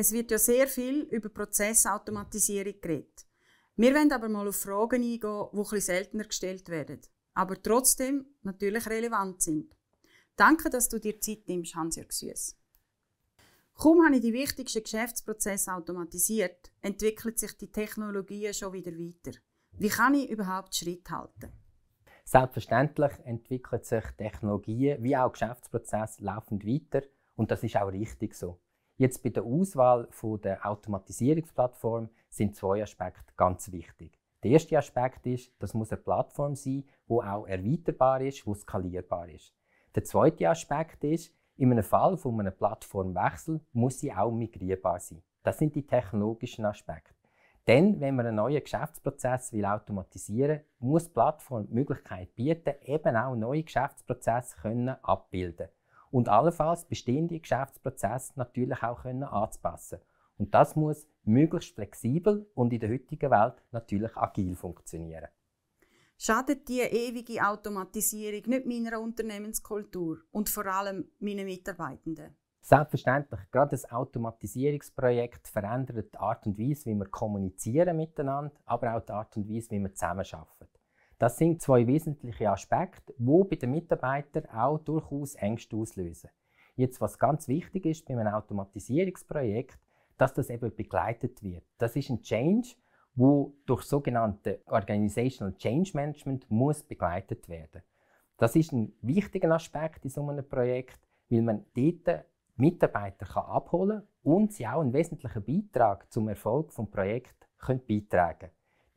Es wird ja sehr viel über Prozessautomatisierung geredet. Wir wollen aber mal auf Fragen eingehen, die etwas seltener gestellt werden, aber trotzdem natürlich relevant sind. Danke, dass du dir Zeit nimmst, Hans-Jörg Süss. Kaum habe ich die wichtigsten Geschäftsprozesse automatisiert, entwickelt sich die Technologie schon wieder weiter. Wie kann ich überhaupt Schritt halten? Selbstverständlich entwickeln sich Technologien wie auch Geschäftsprozesse laufend weiter und das ist auch richtig so. Jetzt bei der Auswahl der Automatisierungsplattform sind zwei Aspekte ganz wichtig. Der erste Aspekt ist, das muss eine Plattform sein, die auch erweiterbar ist, die skalierbar ist. Der zweite Aspekt ist, in einem Fall von einem Plattformwechsel muss sie auch migrierbar sein. Das sind die technologischen Aspekte. Denn wenn man einen neuen Geschäftsprozess will automatisieren will, muss die Plattform die Möglichkeit bieten, eben auch neue Geschäftsprozesse können abbilden und allenfalls bestehende Geschäftsprozesse natürlich auch können anzupassen. Und das muss möglichst flexibel und in der heutigen Welt natürlich agil funktionieren. Schadet die ewige Automatisierung nicht meiner Unternehmenskultur und vor allem meinen Mitarbeitenden? Selbstverständlich. Gerade das Automatisierungsprojekt verändert die Art und Weise, wie wir kommunizieren miteinander, aber auch die Art und Weise, wie wir zusammenarbeiten. Das sind zwei wesentliche Aspekte, die bei den Mitarbeitern auch durchaus Ängste auslösen. Jetzt, was ganz wichtig ist bei einem Automatisierungsprojekt, dass das eben begleitet wird. Das ist ein Change, wo durch sogenannte Organizational Change Management muss begleitet werden. Das ist ein wichtiger Aspekt in so einem Projekt, weil man dort Mitarbeiter kann abholen und sie auch einen wesentlichen Beitrag zum Erfolg des Projekts können beitragen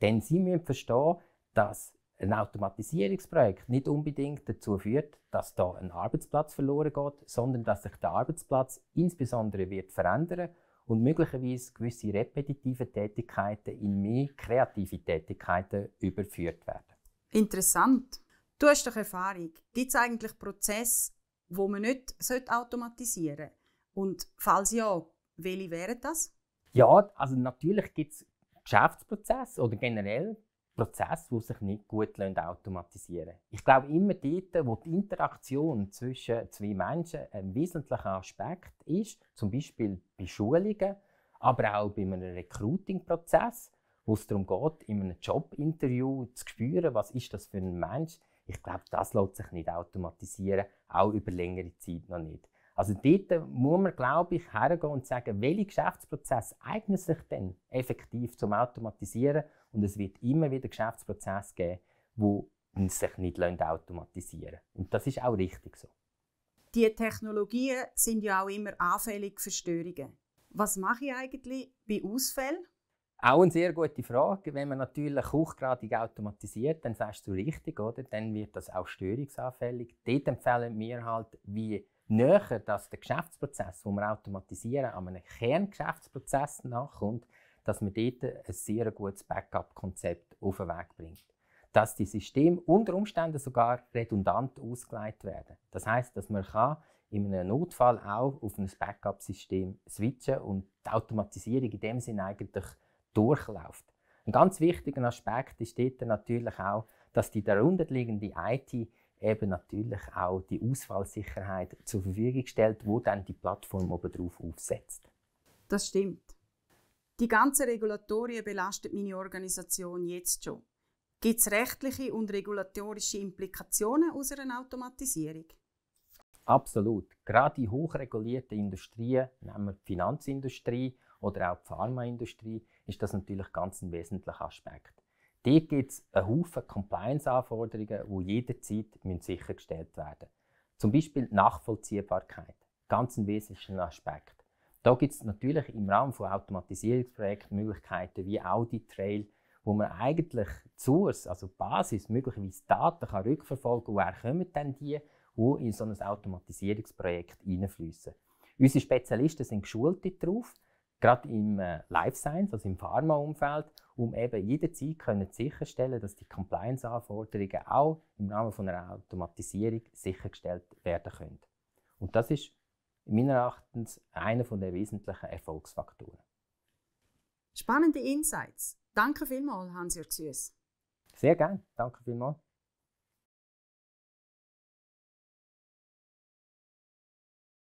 Denn sie müssen verstehen, dass ein Automatisierungsprojekt nicht unbedingt dazu führt, dass da ein Arbeitsplatz verloren geht, sondern dass sich der Arbeitsplatz insbesondere wird verändern und möglicherweise gewisse repetitive Tätigkeiten in mehr kreative Tätigkeiten überführt werden. Interessant. Du hast doch Erfahrung. Gibt es eigentlich Prozesse, wo man nicht automatisieren sollte? Und falls ja, welche wären das? Ja, also natürlich gibt es Geschäftsprozesse oder generell Prozesse, die sich nicht gut automatisieren lassen. Ich glaube, immer dort, wo die Interaktion zwischen zwei Menschen ein wesentlicher Aspekt ist, zum Beispiel bei Schulungen, aber auch bei einem Recruiting-Prozess, wo es darum geht, in einem Jobinterview zu spüren, was ist das für ein Mensch, ich glaube, das lässt sich nicht automatisieren, auch über längere Zeit noch nicht. Also dort muss man, glaube ich, hergehen und sagen, welche Geschäftsprozesse eignen sich denn effektiv zum Automatisieren und es wird immer wieder Geschäftsprozesse geben, die sich nicht automatisieren lassen. Und das ist auch richtig so. Die Technologien sind ja auch immer anfällig für Störungen. Was mache ich eigentlich bei Ausfällen? Auch eine sehr gute Frage. Wenn man natürlich hochgradig automatisiert, dann sagst du richtig, oder? Dann wird das auch störungsanfällig. Dort empfehlen wir halt, wie näher dass der Geschäftsprozess, den wir automatisieren, an einem Kerngeschäftsprozess nachkommt, dass man dort ein sehr gutes Backup-Konzept auf den Weg bringt. Dass die Systeme unter Umständen sogar redundant ausgeleitet werden. Das heißt, dass man kann in einem Notfall auch auf ein Backup-System switchen und die Automatisierung in dem Sinne eigentlich durchläuft. Ein ganz wichtiger Aspekt ist dort natürlich auch, dass die darunterliegende IT eben natürlich auch die Ausfallsicherheit zur Verfügung stellt, wo dann die Plattform oben drauf aufsetzt. Das stimmt. Die ganze Regulatorie belastet meine Organisation jetzt schon. Gibt es rechtliche und regulatorische Implikationen aus einer Automatisierung? Absolut. Gerade in hochregulierten Industrien, nehmen wir die Finanzindustrie oder auch die Pharmaindustrie, ist das natürlich ganz ein wesentlicher Aspekt. Dort gibt es einen Haufen Compliance-Anforderungen, die jederzeit sichergestellt werden müssen. Zum Beispiel Nachvollziehbarkeit. Ganz ein wesentlicher Aspekt. Da gibt es natürlich im Rahmen von Automatisierungsprojekten Möglichkeiten wie Audit Trail, wo man eigentlich die Source, also die Basis, möglicherweise Daten kann rückverfolgen kann, woher kommen denn die, die in so ein Automatisierungsprojekt hineinfließen. Unsere Spezialisten sind geschult darauf, gerade im äh, Life Science, also im Pharmaumfeld, um eben jederzeit können sicherstellen, dass die Compliance-Anforderungen auch im Rahmen von einer Automatisierung sichergestellt werden können. Und das ist meiner Erachtens einer der wesentlichen Erfolgsfaktoren. Spannende Insights. Danke vielmals, Hans-Jörg Süß. Sehr gerne. Danke vielmals.